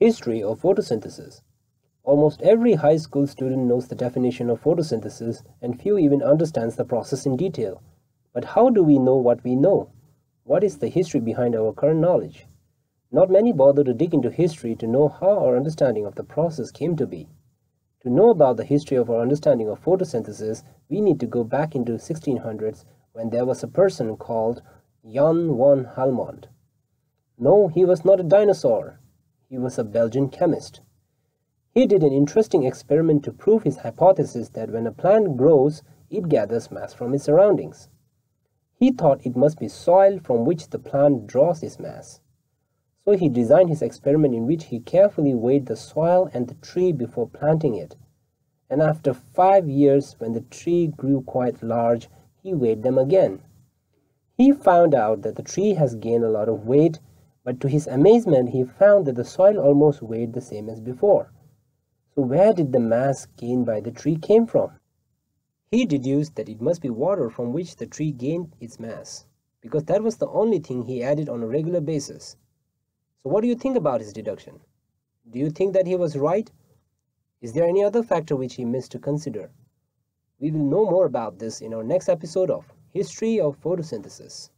History of photosynthesis. Almost every high school student knows the definition of photosynthesis and few even understands the process in detail. But how do we know what we know? What is the history behind our current knowledge? Not many bother to dig into history to know how our understanding of the process came to be. To know about the history of our understanding of photosynthesis, we need to go back into 1600s when there was a person called Jan van Helmont. No, he was not a dinosaur. He was a Belgian chemist. He did an interesting experiment to prove his hypothesis that when a plant grows, it gathers mass from its surroundings. He thought it must be soil from which the plant draws its mass. So he designed his experiment in which he carefully weighed the soil and the tree before planting it. And after five years, when the tree grew quite large, he weighed them again. He found out that the tree has gained a lot of weight but to his amazement, he found that the soil almost weighed the same as before. So where did the mass gained by the tree came from? He deduced that it must be water from which the tree gained its mass, because that was the only thing he added on a regular basis. So what do you think about his deduction? Do you think that he was right? Is there any other factor which he missed to consider? We will know more about this in our next episode of History of Photosynthesis.